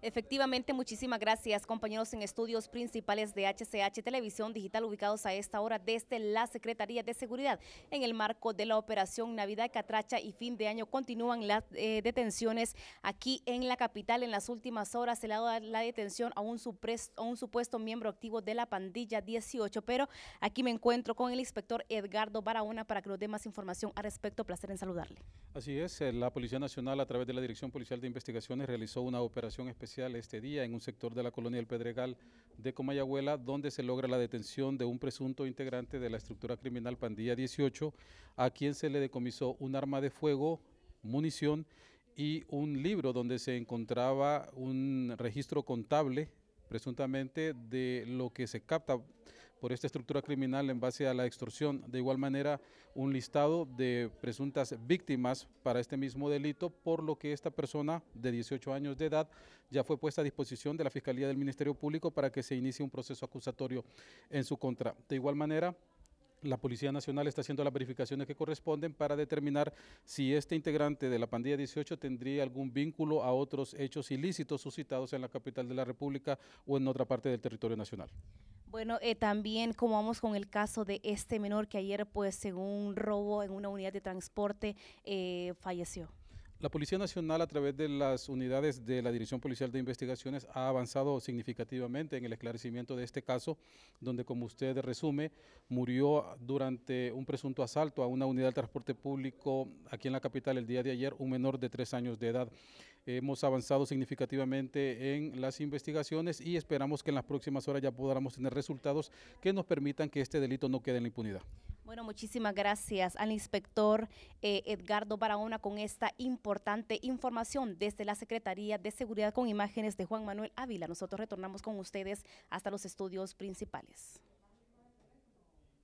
Efectivamente, muchísimas gracias compañeros en estudios principales de HCH Televisión Digital ubicados a esta hora desde la Secretaría de Seguridad. En el marco de la operación Navidad Catracha y fin de año continúan las eh, detenciones aquí en la capital. En las últimas horas se le ha dado la detención a un, a un supuesto miembro activo de la pandilla 18, pero aquí me encuentro con el inspector Edgardo Barahona para que nos dé más información al respecto. Placer en saludarle. Así es, eh, la Policía Nacional a través de la Dirección Policial de Investigaciones realizó una operación especial este día en un sector de la colonia del Pedregal de Comayagüela, donde se logra la detención de un presunto integrante de la estructura criminal Pandilla 18, a quien se le decomisó un arma de fuego, munición y un libro donde se encontraba un registro contable presuntamente de lo que se capta por esta estructura criminal en base a la extorsión. De igual manera, un listado de presuntas víctimas para este mismo delito, por lo que esta persona de 18 años de edad ya fue puesta a disposición de la Fiscalía del Ministerio Público para que se inicie un proceso acusatorio en su contra. De igual manera, la Policía Nacional está haciendo las verificaciones que corresponden para determinar si este integrante de la pandilla 18 tendría algún vínculo a otros hechos ilícitos suscitados en la capital de la República o en otra parte del territorio nacional. Bueno, eh, también como vamos con el caso de este menor que ayer, pues, según robo en una unidad de transporte, eh, falleció. La Policía Nacional, a través de las unidades de la Dirección Policial de Investigaciones, ha avanzado significativamente en el esclarecimiento de este caso, donde, como usted resume, murió durante un presunto asalto a una unidad de transporte público aquí en la capital el día de ayer, un menor de tres años de edad. Hemos avanzado significativamente en las investigaciones y esperamos que en las próximas horas ya podamos tener resultados que nos permitan que este delito no quede en la impunidad. Bueno, muchísimas gracias al inspector eh, Edgardo Barahona con esta importante información desde la Secretaría de Seguridad con imágenes de Juan Manuel Ávila. Nosotros retornamos con ustedes hasta los estudios principales.